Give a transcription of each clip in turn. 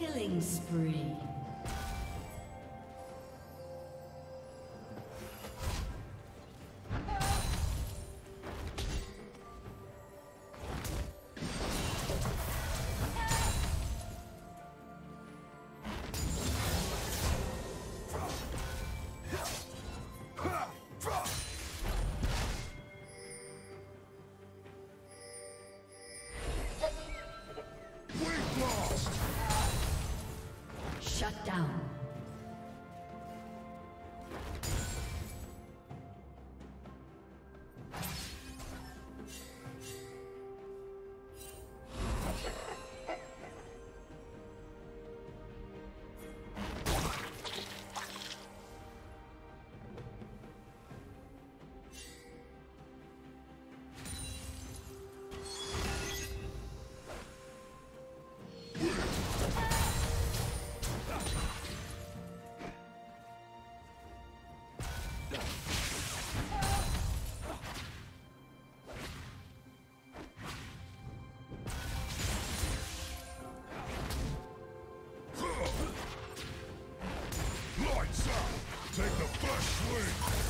Killing spree. Down. First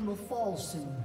Plating will fall soon.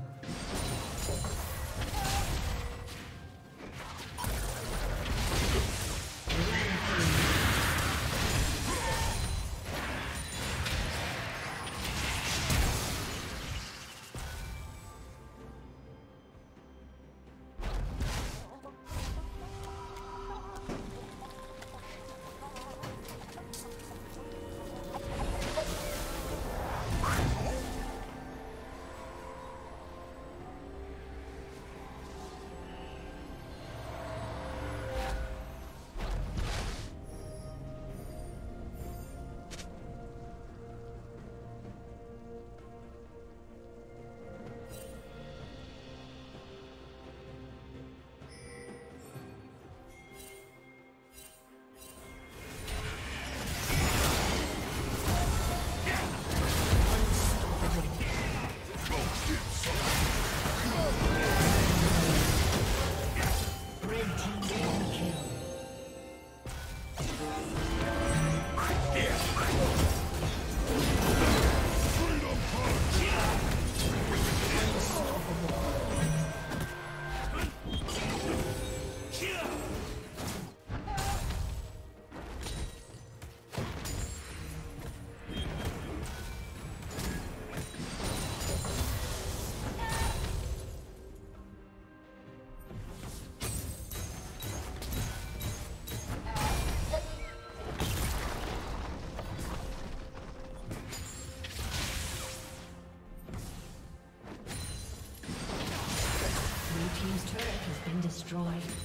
Destroyed.